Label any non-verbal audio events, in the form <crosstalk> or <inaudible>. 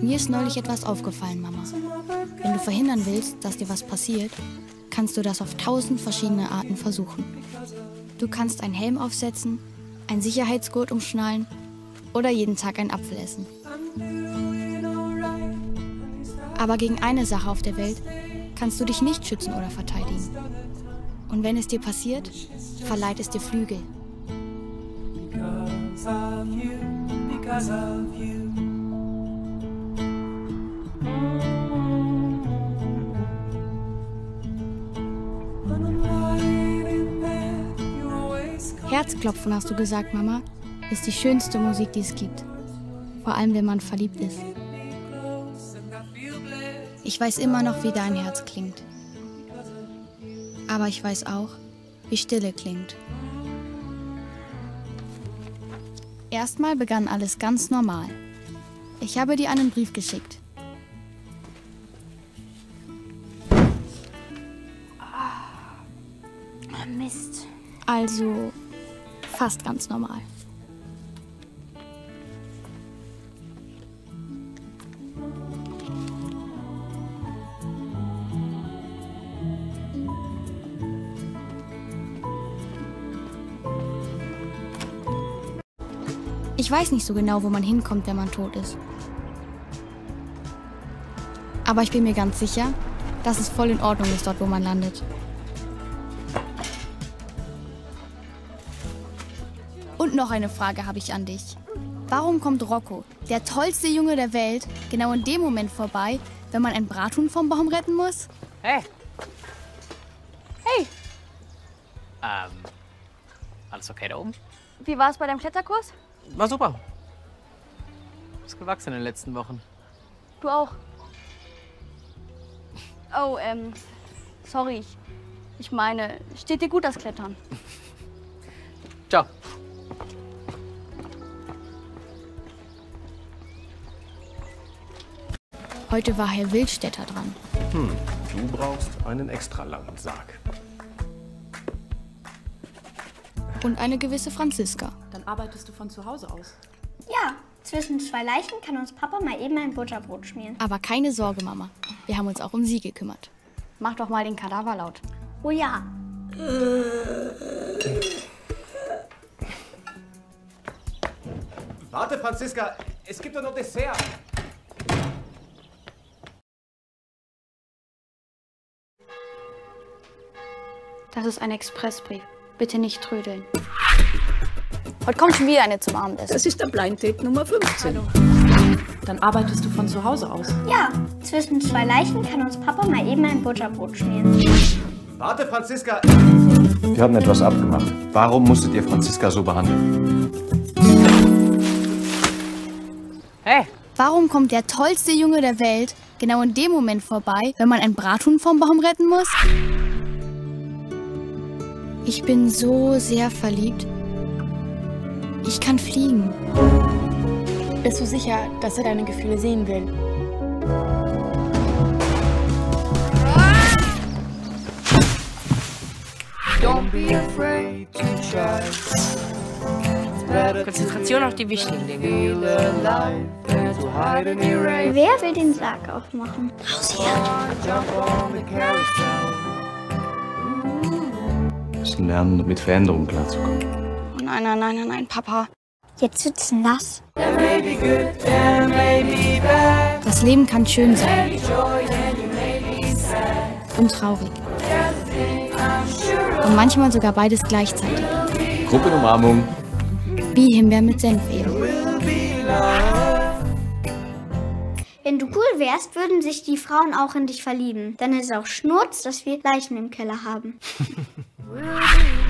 Mir ist neulich etwas aufgefallen, Mama. Wenn du verhindern willst, dass dir was passiert, kannst du das auf tausend verschiedene Arten versuchen. Du kannst einen Helm aufsetzen, ein Sicherheitsgurt umschnallen oder jeden Tag einen Apfel essen. Aber gegen eine Sache auf der Welt kannst du dich nicht schützen oder verteidigen. Und wenn es dir passiert, verleiht es dir Flügel. Because of you, because of you. Herzklopfen, hast du gesagt, Mama, ist die schönste Musik, die es gibt. Vor allem, wenn man verliebt ist. Ich weiß immer noch, wie dein Herz klingt. Aber ich weiß auch, wie Stille klingt. Erstmal begann alles ganz normal. Ich habe dir einen Brief geschickt. Ah, Mist. Also fast ganz normal. Ich weiß nicht so genau, wo man hinkommt, wenn man tot ist. Aber ich bin mir ganz sicher, dass es voll in Ordnung ist dort, wo man landet. Und noch eine Frage habe ich an dich. Warum kommt Rocco, der tollste Junge der Welt, genau in dem Moment vorbei, wenn man ein Brathuhn vom Baum retten muss? Hey. Hey. Ähm, alles okay da oben? Wie war es bei deinem Kletterkurs? War super. Du bist gewachsen in den letzten Wochen. Du auch. Oh, ähm, sorry. Ich, ich meine, steht dir gut das Klettern? <laughs> Ciao. Heute war Herr Wildstätter dran. Hm, du brauchst einen extra langen Sarg. Und eine gewisse Franziska. Dann arbeitest du von zu Hause aus. Ja, zwischen zwei Leichen kann uns Papa mal eben ein Butterbrot schmieren. Aber keine Sorge, Mama. Wir haben uns auch um sie gekümmert. Mach doch mal den Kadaver laut. Oh ja. Warte, Franziska, es gibt doch noch Dessert. Das ist ein Expressbrief. Bitte nicht trödeln. Heute kommt schon wieder eine zum Abendessen. Das ist der Blind Date Nummer 15. Dann arbeitest du von zu Hause aus. Ja, zwischen zwei Leichen kann uns Papa mal eben ein Butterbrot schmieren. Warte, Franziska. Wir haben etwas abgemacht. Warum musstet ihr Franziska so behandeln? Hey. Warum kommt der tollste Junge der Welt genau in dem Moment vorbei, wenn man ein Brathuhn vom Baum retten muss? Ich bin so sehr verliebt. Ich kann fliegen. Bist du sicher, dass er deine Gefühle sehen will? Konzentration auf die wichtigen Dinge. Wer will den Sarg aufmachen? Raus Wir müssen lernen, mit Veränderungen klarzukommen. Oh nein, nein, nein, nein, nein, Papa. Jetzt wird's nass. Das Leben kann schön sein. Und traurig. Und manchmal sogar beides gleichzeitig. Gruppenumarmung. Wie Himbeeren mit Senf eben. Wenn du cool wärst, würden sich die Frauen auch in dich verlieben. Dann ist es auch Schnurz, dass wir Leichen im Keller haben. <laughs> Really?